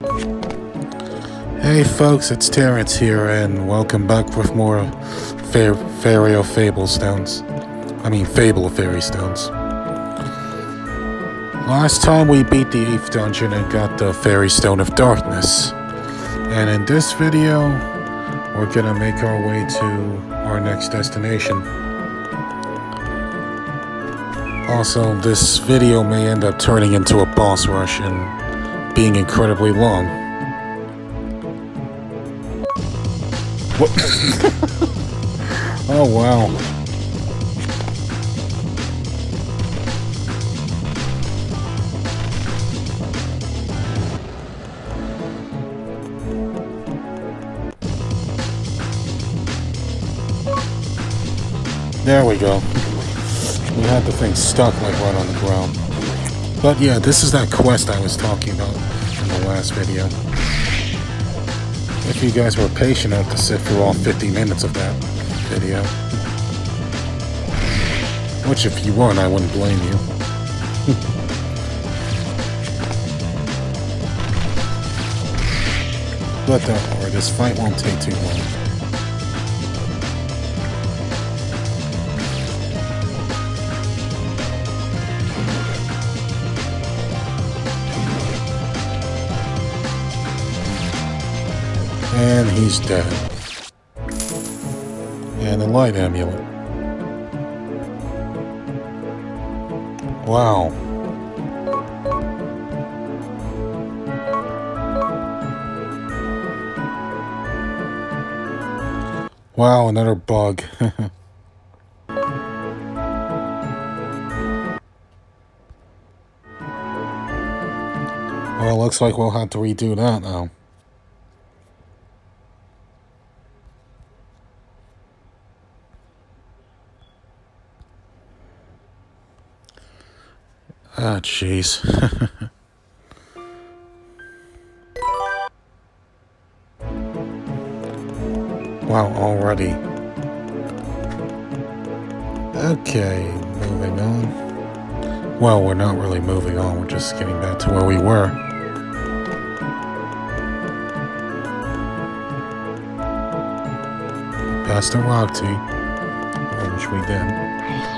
Hey folks, it's Terence here, and welcome back with more Fa Fairy of Fable Stones. I mean, Fable of Fairy Stones. Last time we beat the 8th dungeon and got the Fairy Stone of Darkness. And in this video, we're gonna make our way to our next destination. Also, this video may end up turning into a boss rush and being incredibly long. What? oh, wow. There we go. We had the thing stuck like right on the ground. But yeah, this is that quest I was talking about last video. If you guys were patient enough to sit through all 50 minutes of that video. Which if you weren't, I wouldn't blame you. but don't worry, this fight won't take too long. And he's dead. And a light amulet. Wow. Wow, another bug. well, looks like we'll have to redo that now. Ah, jeez. wow, already. Okay, moving on. Well, we're not really moving on, we're just getting back to where we were. Past the tea, which we did.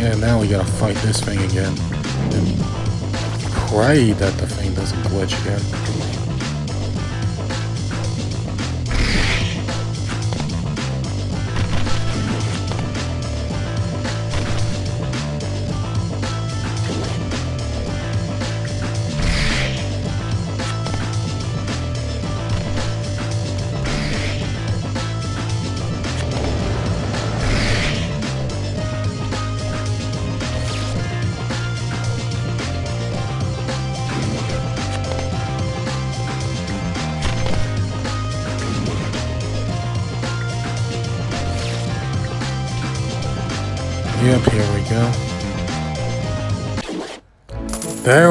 Yeah, now we gotta fight this thing again. And pray that the thing doesn't glitch again.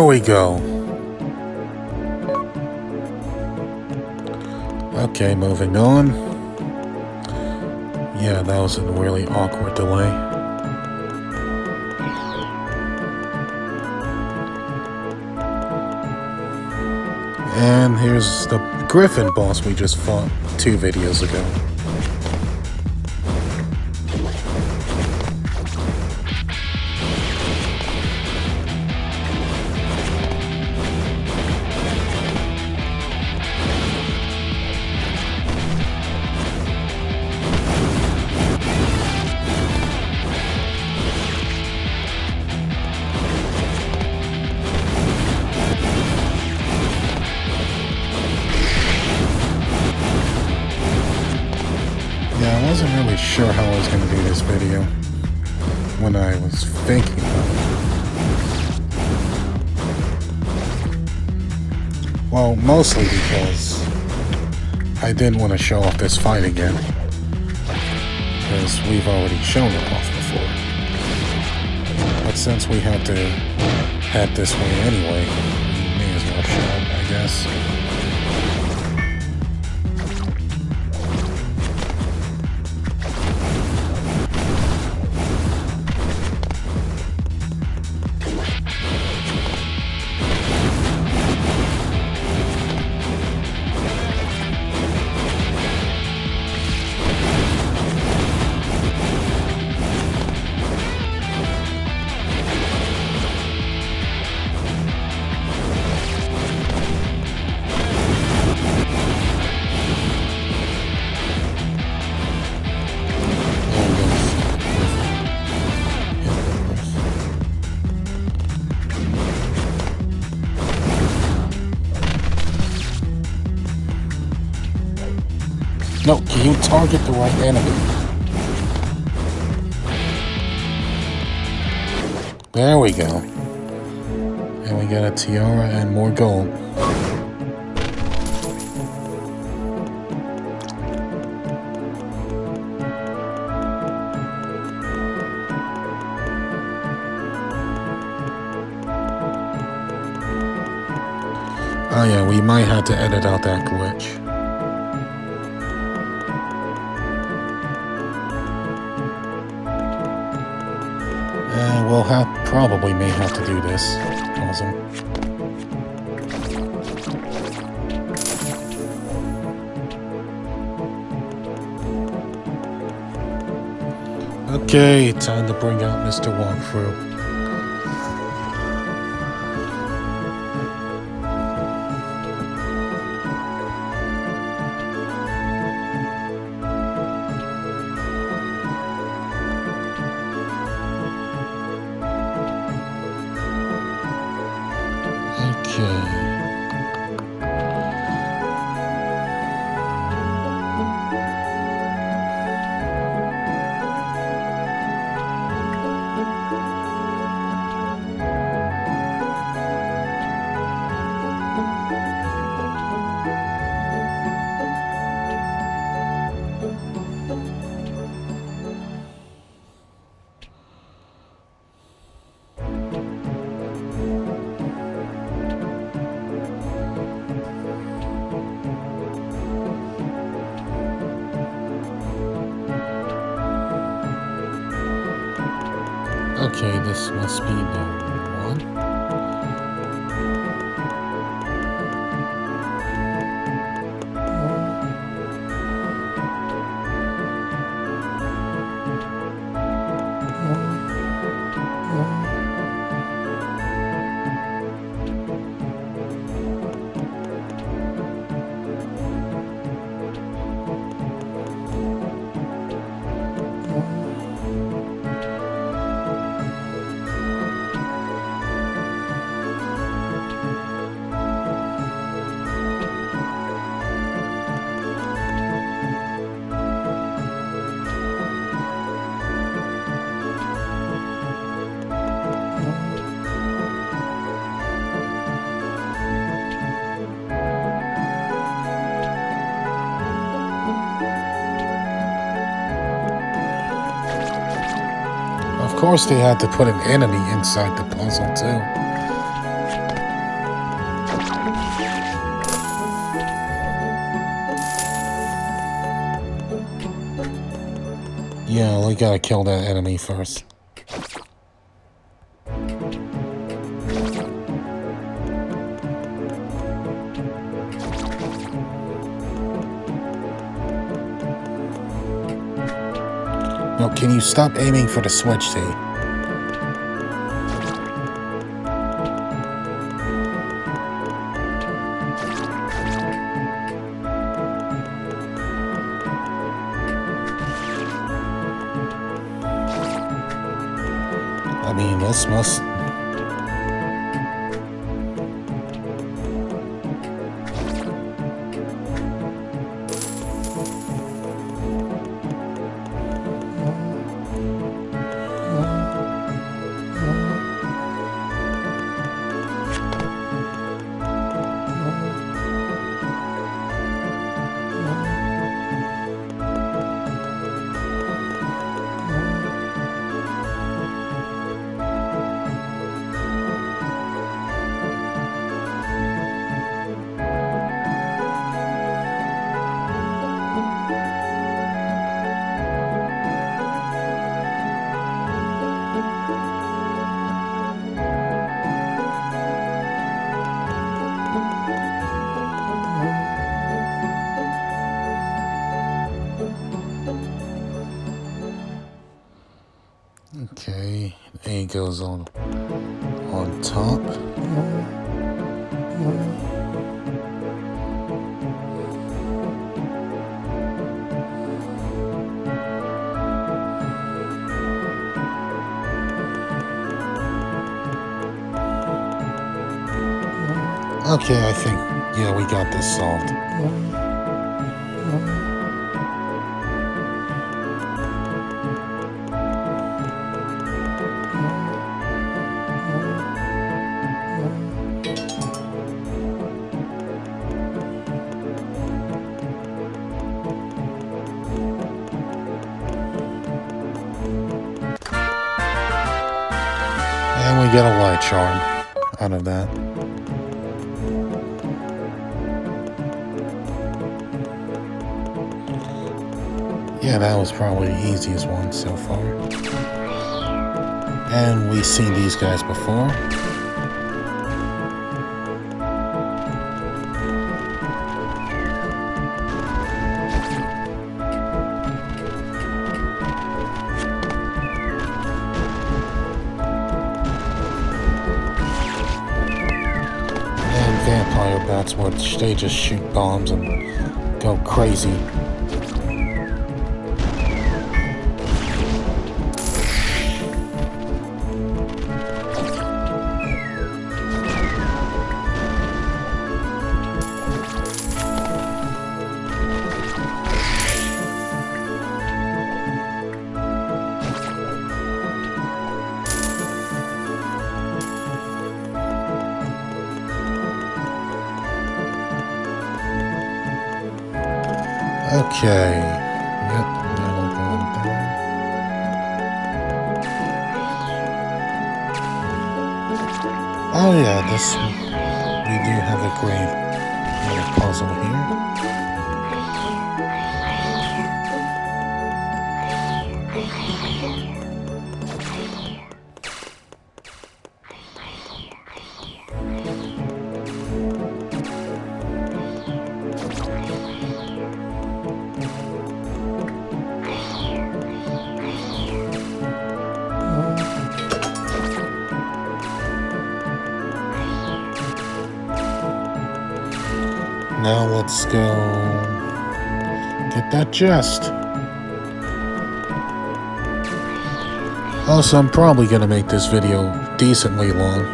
We go. Okay, moving on. Yeah, that was a really awkward delay. And here's the Griffin boss we just fought two videos ago. Mostly because I didn't want to show off this fight again. Because we've already shown it off before. But since we had to head this way anyway, we may as well show it, I guess. Target the right enemy? There we go. And we got a tiara and more gold. Oh yeah, we might have to edit out that glitch. Uh, we'll have probably may have to do this. Awesome. Okay, time to bring out Mr. Walkthrough. Course, they had to put an enemy inside the puzzle, too. Yeah, we gotta kill that enemy first. Can you stop aiming for the switch, T? I mean, this must... Okay, A goes on on top. Okay, I think, yeah, we got this solved. Charm out of that. Yeah, that was probably the easiest one so far. And we've seen these guys before. Which they just shoot bombs and go crazy. Oh yeah, this we do have a great little puzzle here. Chest. Also, I'm probably gonna make this video decently long.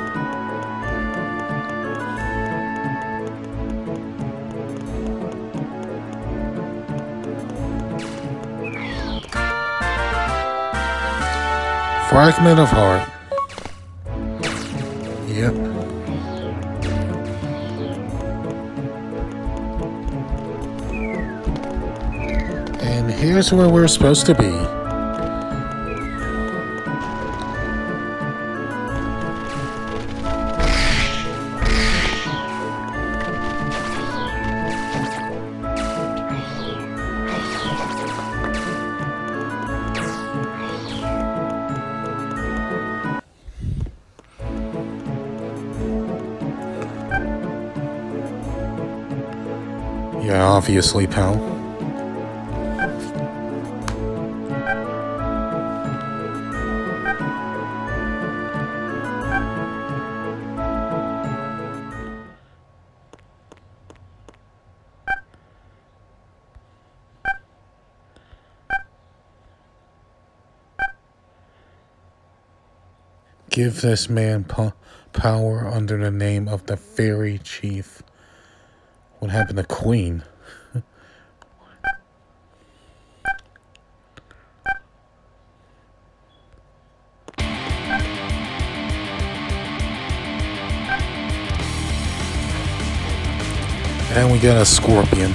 Fragment of heart. Here's where we're supposed to be. Yeah, obviously, pal. Give this man po- power under the name of the fairy chief. What happened to Queen? And we got a scorpion.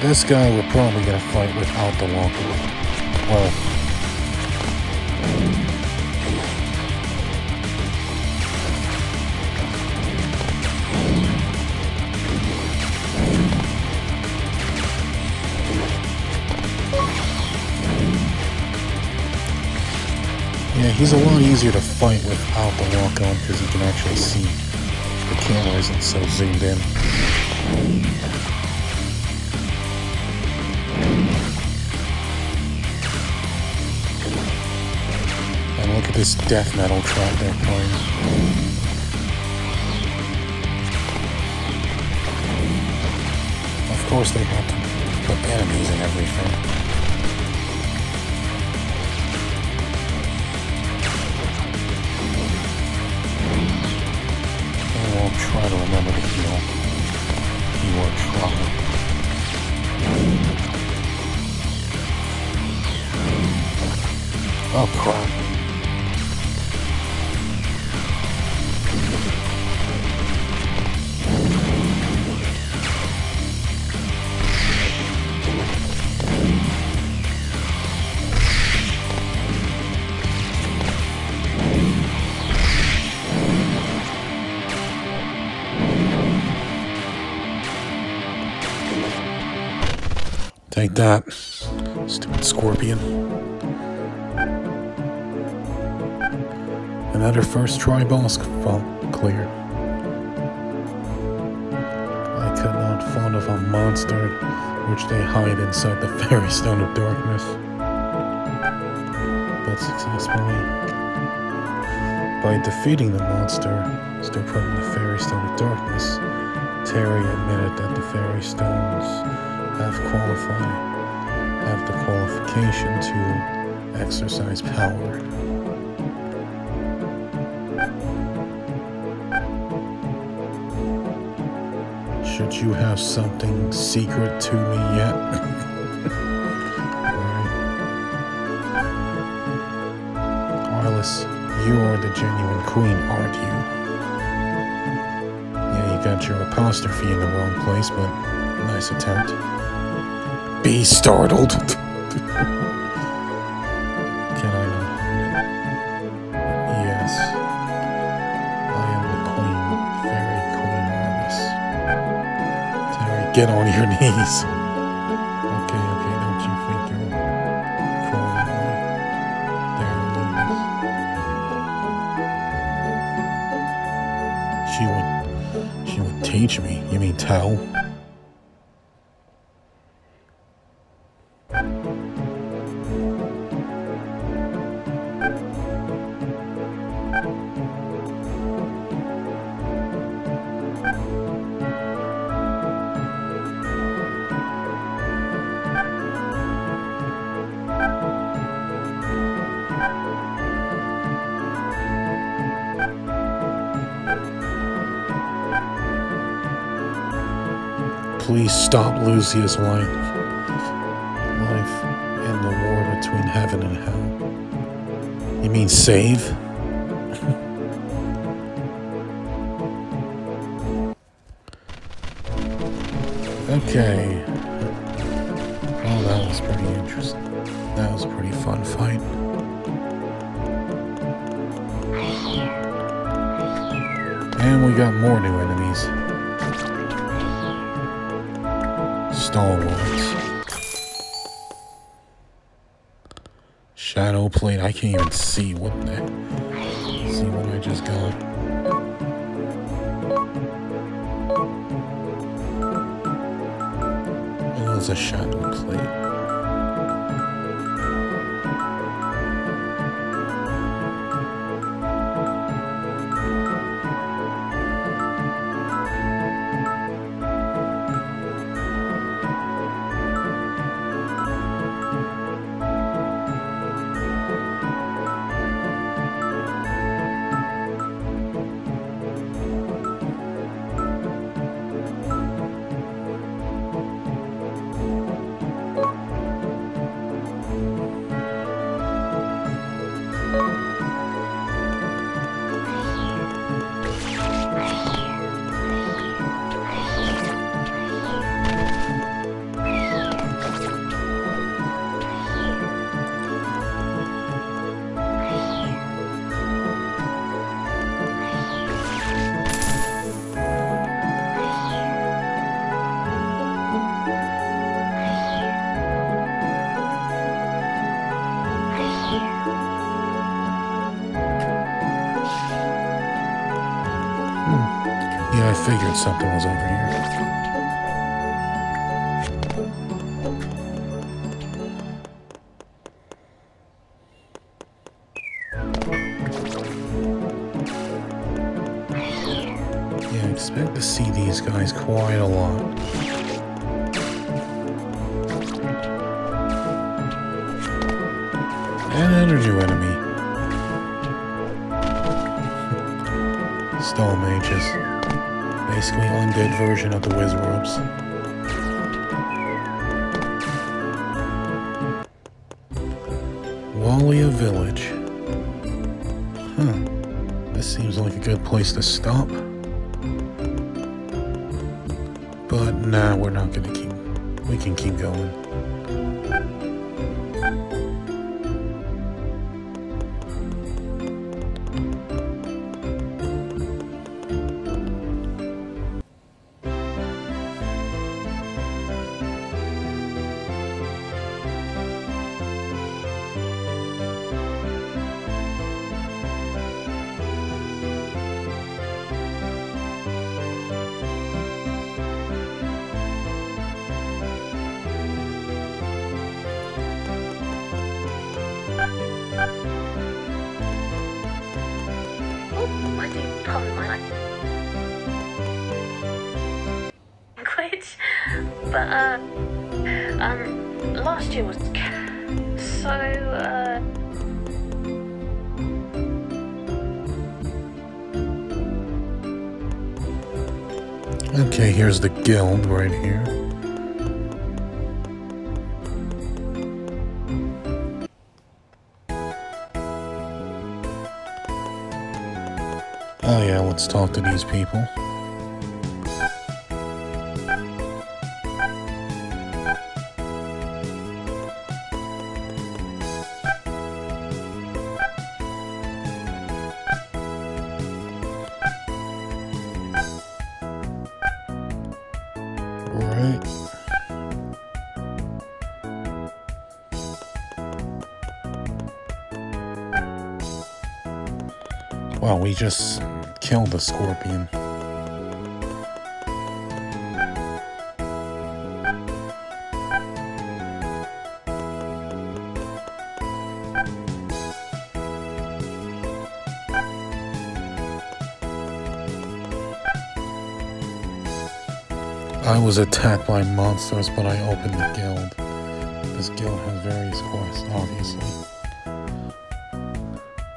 This guy we're probably gonna fight without the lock on. Well, he's a lot easier to fight without the lock on because you can actually see the camera isn't so zoomed in. And look at this death metal track they're playing. Of course they have to put enemies in everything. We'll try to remember to heal. Keyword trauma. Oh crap. That, stupid scorpion. Another first try boss cleared. I could not find of a monster which they hide inside the fairy stone of darkness. But successfully. By defeating the monster, still put in the fairy stone of darkness, Terry admitted that the fairy stones have qualified have the qualification to exercise power. Should you have something secret to me yet? right. Arliss, you are the genuine queen, aren't you? Yeah, you got your apostrophe in the wrong place, but nice attempt. Be startled. Can I not? Yes. I am the queen, fairy queen Arliss. Terry, get on your knees. Okay, okay, don't you think you're crawling away? There, Lucas. She would, she would teach me. You mean tell? Stop Lucia's life. Life in the war between heaven and hell. You mean save? okay. Oh, that was pretty interesting. That was a pretty fun fight. And we got more new Shadow plate. I can't even see what the. See what I just got. Oh, it was a shadow plate. Yeah, something was over here. Yeah, I expect to see these guys quite a lot. Another new enemy. Stall mages. Basically undead version of the Wizworlds. Walia Village. Huh. This seems like a good place to stop. But nah, we're not gonna keep. We can keep going. But uh, um, last year was so uh. Okay, here's the guild right here. Oh yeah, let's talk to these people. Just killed the scorpion. I was attacked by monsters, but I opened the guild. This guild has various quests, obviously.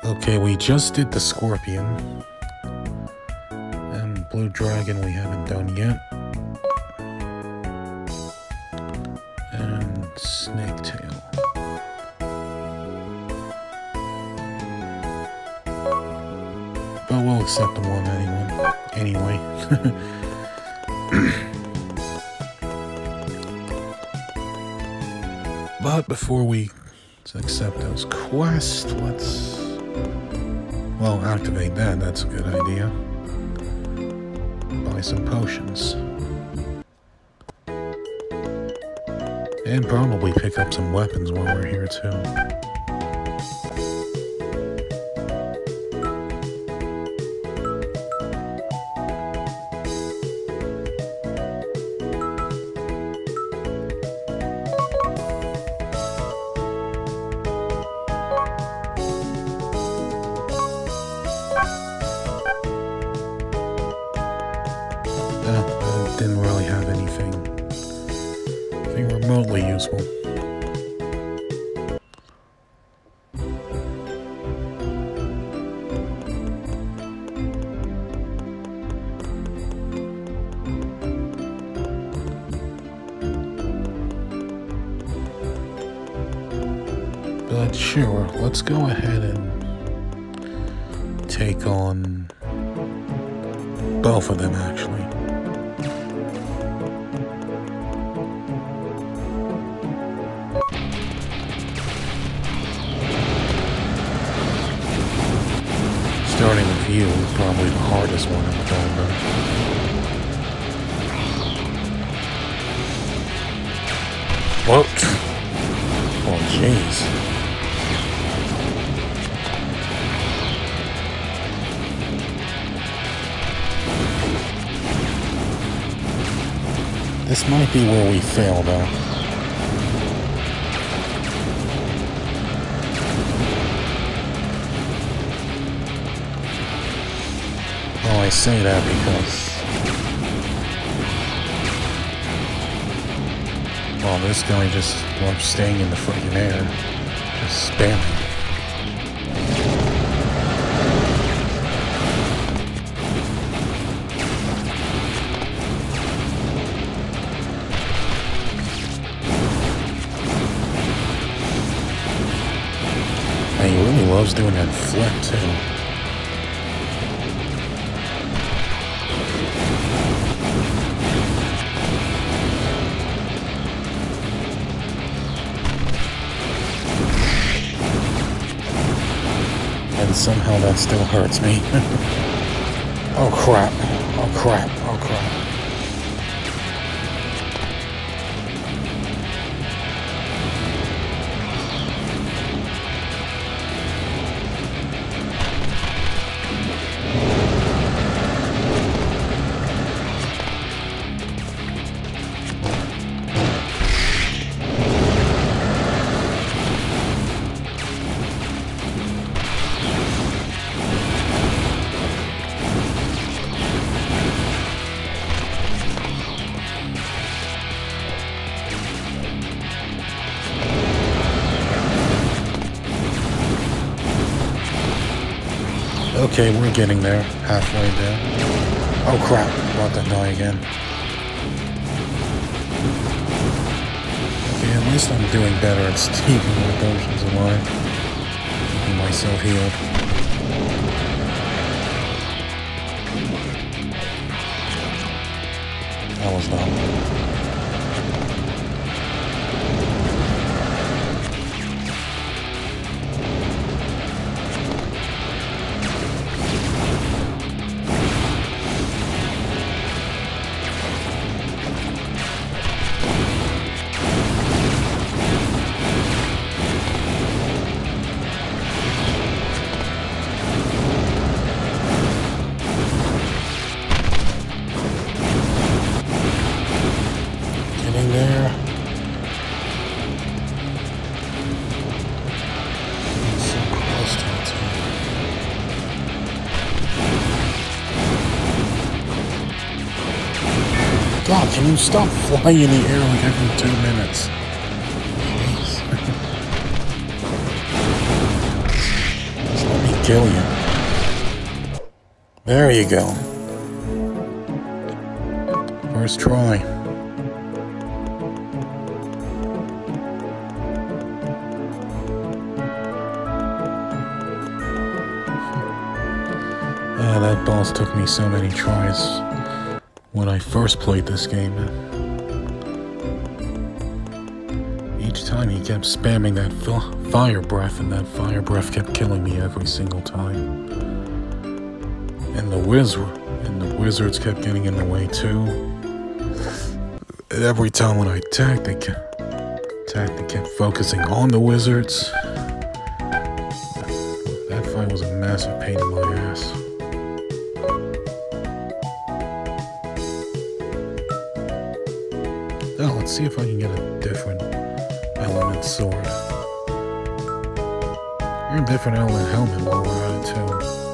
Okay, we just did the Scorpion. And Blue Dragon we haven't done yet. And Snake Tail. But we'll accept the one anyway. Anyway. but before we accept those quests, let's that's a good idea. Buy some potions. And probably pick up some weapons while we're here too. Probably the hardest one in the game. Whoa. Oh, jeez. This might be where we fail, though. Say that because... Well, this guy just loves staying in the freaking air. Just spamming. And he really loves doing that flip too. Somehow that still hurts me. oh crap. Oh crap. Oh crap. Okay, we're getting there. Halfway there. Oh crap, about to die again. Okay, at least I'm doing better at keeping my potions alive. Keeping myself healed. That was dumb. God, can you stop flying in the air like every two minutes? Just let me kill you. There you go. First try. Ah, that boss took me so many tries when I first played this game. Each time he kept spamming that fi- fire breath, and that fire breath kept killing me every single time. And the wizard, and the wizards kept getting in the way too. Every time when I attacked, they kept, attacked, they kept focusing on the wizards. Now let's see if I can get a different element sword. Or a different element helmet while we're at it too.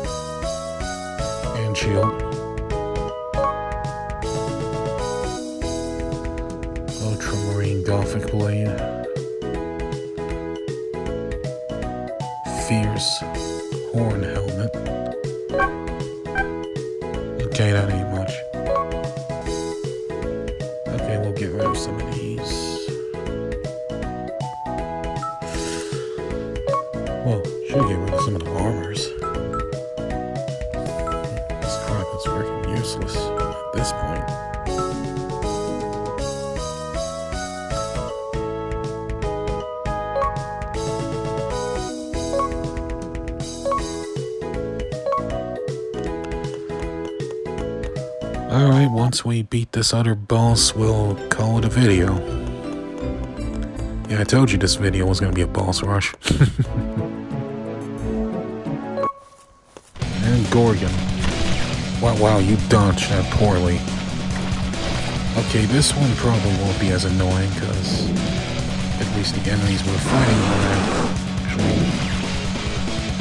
Once we beat this other boss, we'll call it a video. Yeah, I told you this video was gonna be a boss rush. and Gorgon. Wow, wow, you dodged that poorly. Okay, this one probably won't be as annoying, because at least the enemies we're fighting are actually,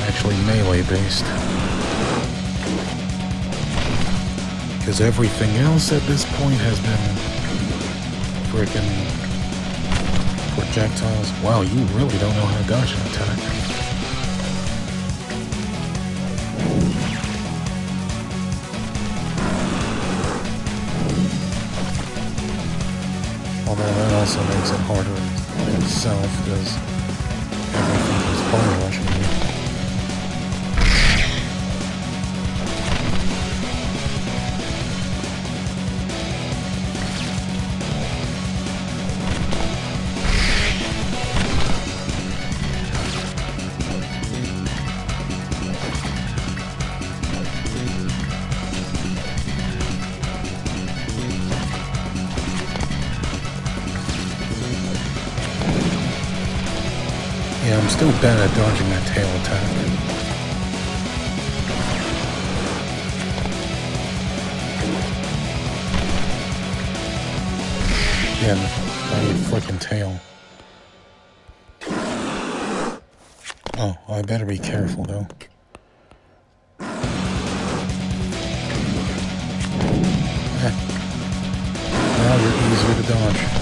actually melee Because everything else at this point has been freaking projectiles. Wow, you really don't know how to dodge an attack. Although that also makes it harder itself because everything is bone rushing still bad at dodging that tail attack. Yeah, by your freaking tail. Oh, I better be careful though. Eh. Now you're easier to dodge.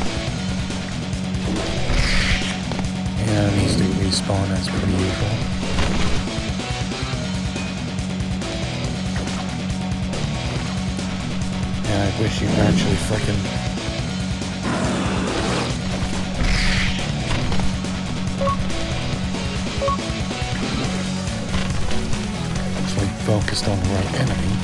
respawn is pretty evil. I wish you actually fucking. Focused on the right enemy.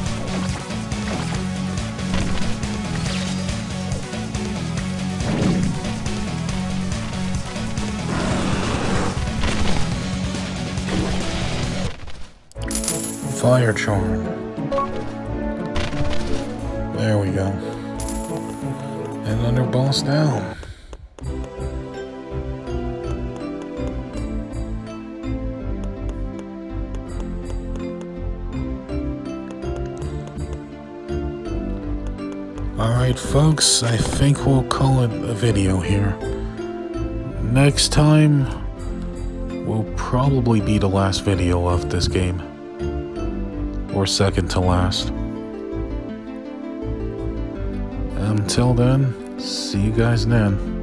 Fire charm. There we go. And under boss down. Alright folks, I think we'll call it a video here. Next time will probably be the last video of this game. Or second to last. Um, Until then, see you guys then.